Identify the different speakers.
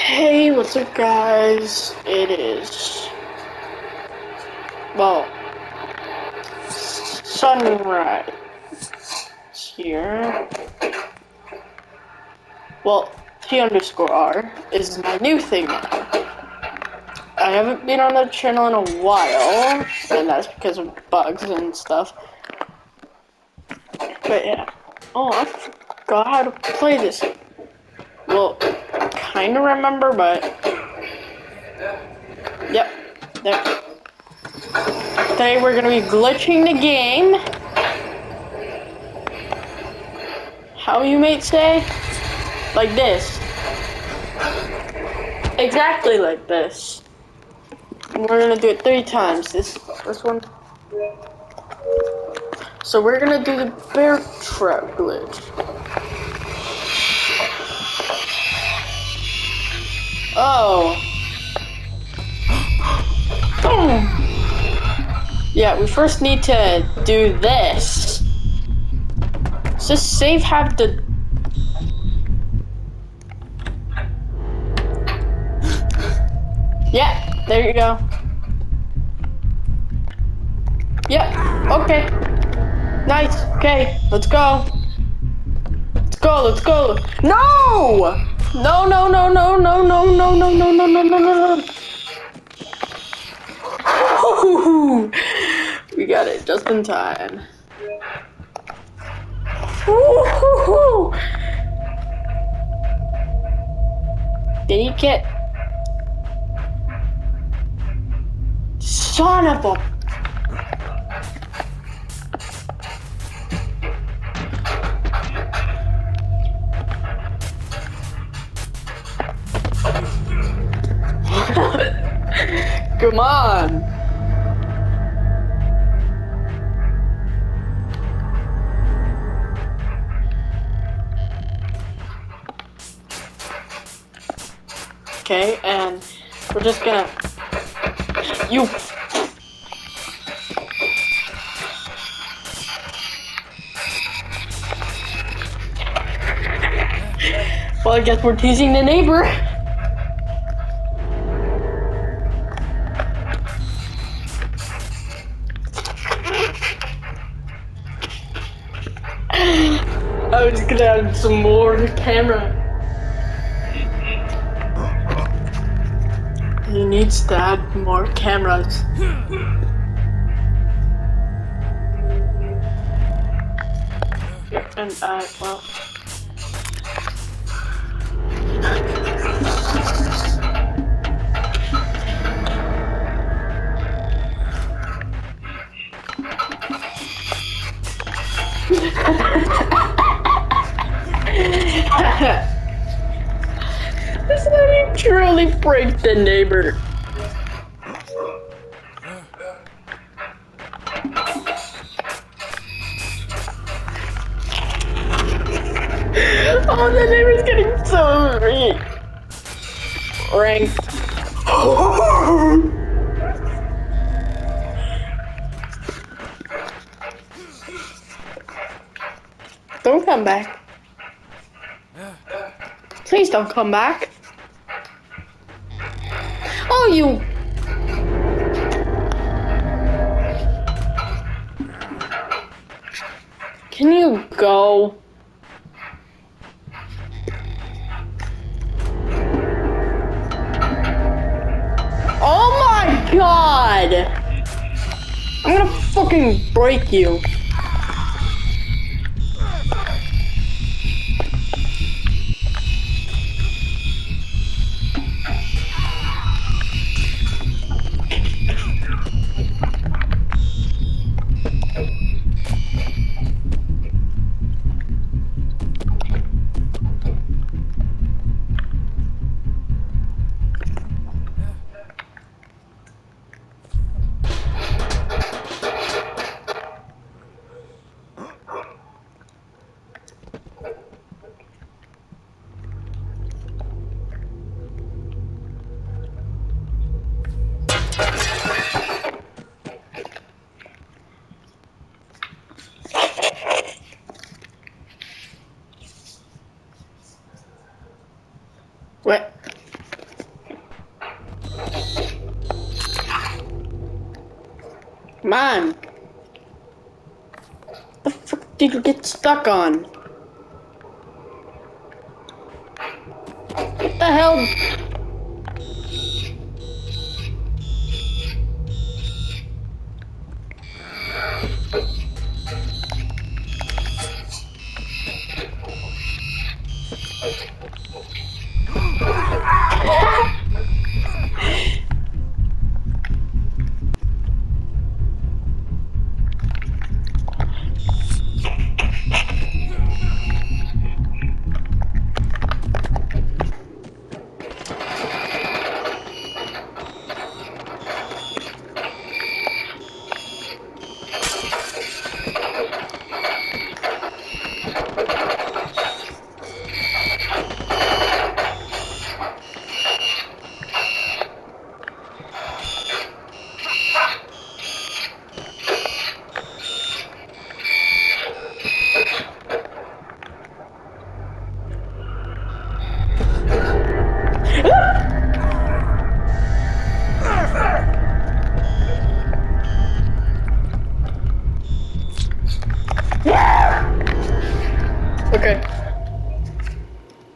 Speaker 1: Hey, what's up, guys? It is. Well, sunrise here. Well, T underscore R is my new thing now. I haven't been on the channel in a while, and that's because of bugs and stuff. But yeah. Oh, I forgot how to play this. Well, kind of remember, but. Yep. Today we're gonna be glitching the game. How you might say? Like this. Exactly like this. We're gonna do it three times. This this one. So we're gonna do the bear trap glitch. Oh. Yeah, we first need to do this. Does this save have the... Yeah, there you go. Yeah, okay. Nice, okay, let's go. Go, let's go. No! No, no, no, no, no, no, no, no, no, no, no, no, no, no. We got it just in time. Did he get... Son of a... Come on! Okay, and we're just gonna... You... Well, I guess we're teasing the neighbor. I was gonna add some more to the camera. He needs to add more cameras. And uh, well. Truly freaked the neighbor. Oh, the neighbor's getting so ranked. Don't come back. Please don't come back. You. Can you go? Oh my god! I'm gonna fucking break you. Man! What the fuck did you get stuck on? What the hell?